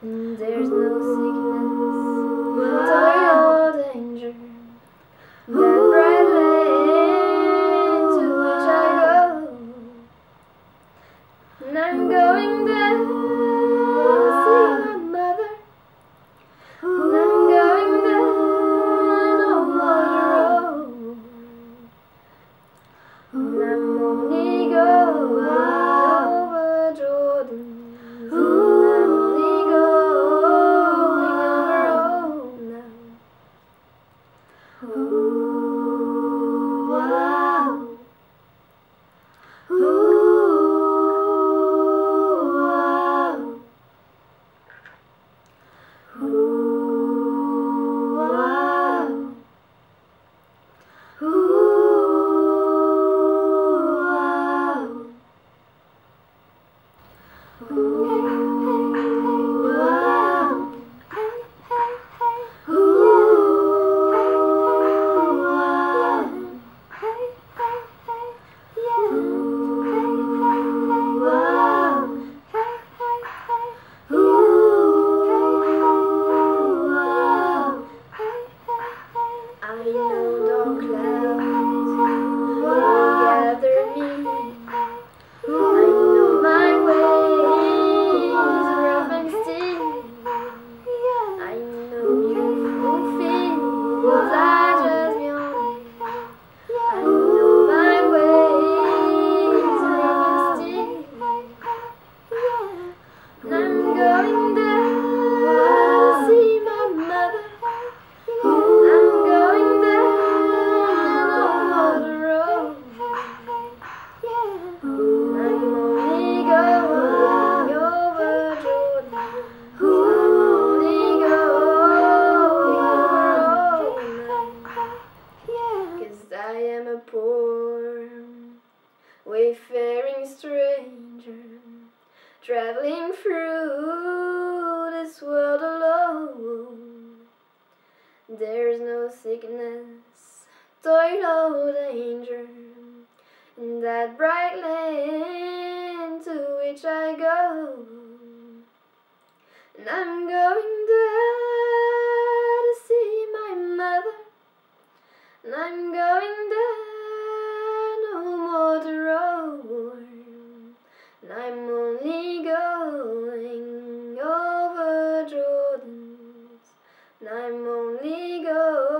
And there's no sickness, toil or danger, that bright land to which I go. And I'm going there to see my mother. I'm going there on only wayfaring stranger, traveling through this world alone. There's no sickness, toil or danger in that bright land to which I go. And I'm going there I'm only going.